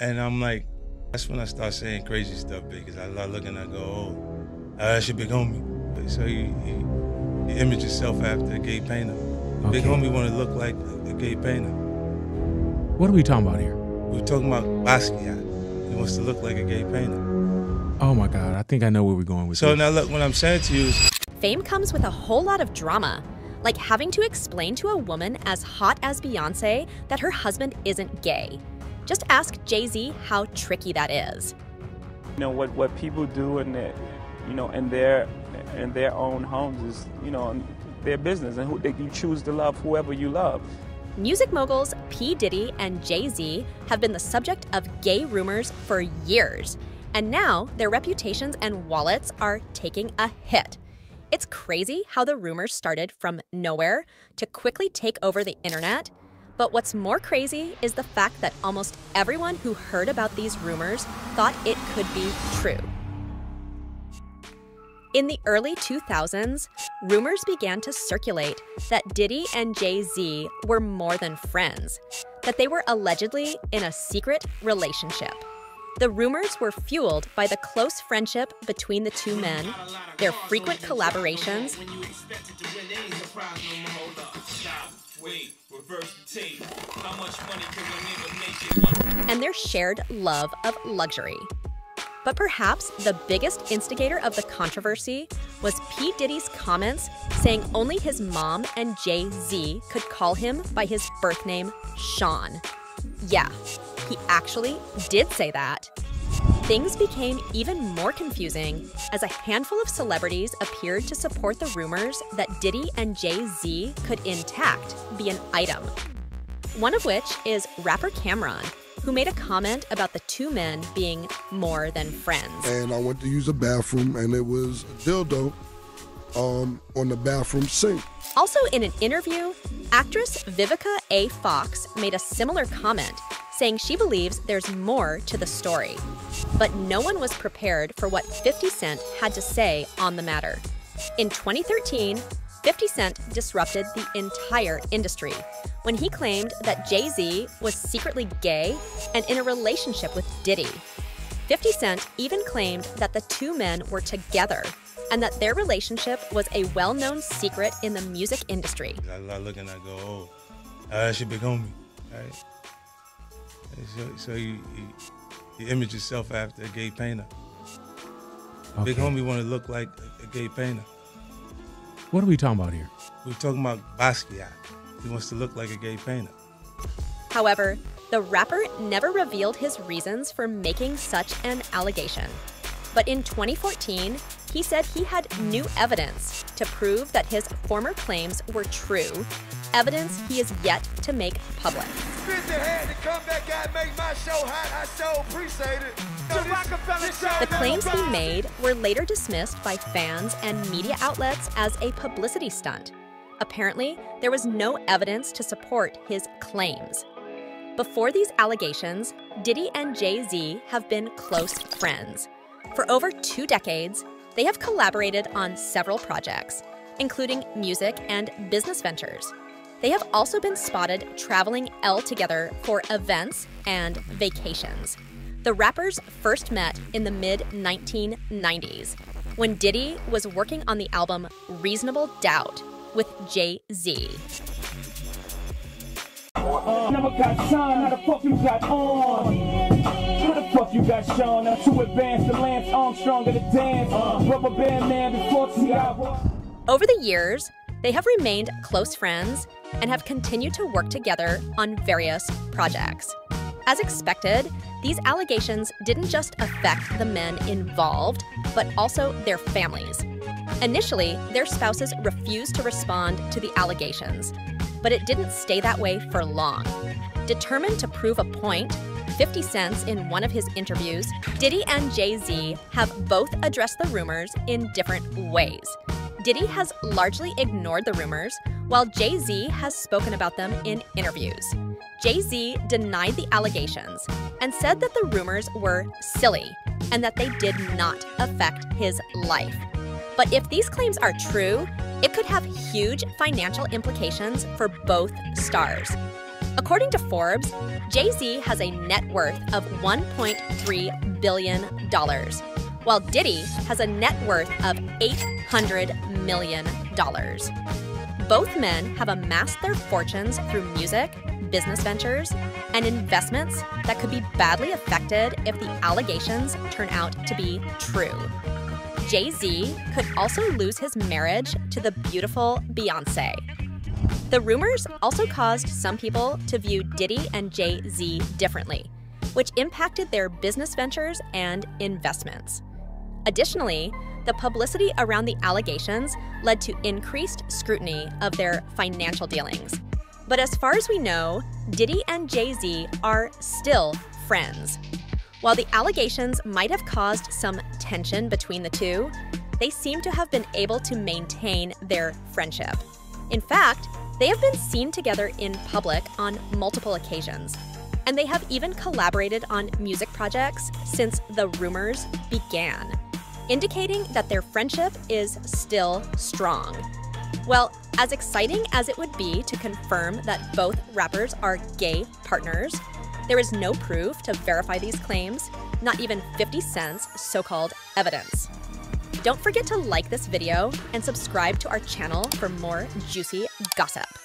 And I'm like, that's when I start saying crazy stuff because I start looking, I go, oh, that's your big homie. So you, you, you image yourself after a gay painter. Okay. Big homie want to look like a, a gay painter. What are we talking about here? We're talking about Basquiat. He wants to look like a gay painter. Oh my God, I think I know where we're going with so this. now look, what I'm saying to you is Fame comes with a whole lot of drama, like having to explain to a woman as hot as Beyonce that her husband isn't gay. Just ask Jay Z how tricky that is. You know what what people do in their, you know, in their in their own homes is you know their business, and who, they, you choose to love whoever you love. Music moguls P. Diddy and Jay Z have been the subject of gay rumors for years, and now their reputations and wallets are taking a hit. It's crazy how the rumors started from nowhere to quickly take over the internet. But what's more crazy is the fact that almost everyone who heard about these rumors thought it could be true. In the early 2000s, rumors began to circulate that Diddy and Jay Z were more than friends, that they were allegedly in a secret relationship. The rumors were fueled by the close friendship between the two men, their frequent collaborations, and their shared love of luxury. But perhaps the biggest instigator of the controversy was P. Diddy's comments saying only his mom and Jay Z could call him by his birth name, Sean. Yeah, he actually did say that. Things became even more confusing as a handful of celebrities appeared to support the rumors that Diddy and Jay Z could intact be an item. One of which is rapper Cam'ron, who made a comment about the two men being more than friends. And I went to use a bathroom, and it was a dildo um, on the bathroom sink. Also, in an interview, actress Vivica A. Fox made a similar comment, saying she believes there's more to the story. But no one was prepared for what 50 Cent had to say on the matter. In 2013, 50 Cent disrupted the entire industry when he claimed that Jay Z was secretly gay and in a relationship with Diddy. 50 Cent even claimed that the two men were together and that their relationship was a well known secret in the music industry. I look and I go, oh, that's your big homie, right? So, so you, you, you, image yourself after a gay painter. Okay. Big homie want to look like a gay painter. What are we talking about here? We're talking about Basquiat. He wants to look like a gay painter. However, the rapper never revealed his reasons for making such an allegation. But in 2014, he said he had new evidence to prove that his former claims were true, evidence he is yet to make public. The claims he made were later dismissed by fans and media outlets as a publicity stunt. Apparently, there was no evidence to support his claims. Before these allegations, Diddy and Jay Z have been close friends. For over two decades, they have collaborated on several projects, including music and business ventures. They have also been spotted traveling L together for events and vacations. The rappers first met in the mid 1990s when Diddy was working on the album Reasonable Doubt with Jay Z. Never got how the fuck you got on? How the fuck you got Sean? I'm too advanced to Lance Armstrong at the dance. Rubber band man before Over the years, they have remained close friends and have continued to work together on various projects. As expected, these allegations didn't just affect the men involved, but also their families. Initially, their spouses refused to respond to the allegations, but it didn't stay that way for long. Determined to prove a point, 50 Cent in one of his interviews, Diddy and Jay Z have both addressed the rumors in different ways. Diddy has largely ignored the rumors, while Jay Z has spoken about them in interviews. Jay Z denied the allegations and said that the rumors were silly and that they did not affect his life. But if these claims are true, it could have huge financial implications for both stars. According to Forbes, Jay Z has a net worth of $1.3 billion, while Diddy has a net worth of $800 million. Both men have amassed their fortunes through music, business ventures, and investments that could be badly affected if the allegations turn out to be true. Jay Z could also lose his marriage to the beautiful Beyonce. The rumors also caused some people to view Diddy and Jay Z differently, which impacted their business ventures and investments. Additionally, the publicity around the allegations led to increased scrutiny of their financial dealings. But as far as we know, Diddy and Jay Z are still friends. While the allegations might have caused some tension between the two, they seem to have been able to maintain their friendship. In fact, they have been seen together in public on multiple occasions, and they have even collaborated on music projects since the rumors began, indicating that their friendship is still strong. Well, as exciting as it would be to confirm that both rappers are gay partners, there is no proof to verify these claims, not even 50 Cent's so called evidence. Don't forget to like this video and subscribe to our channel for more juicy gossip.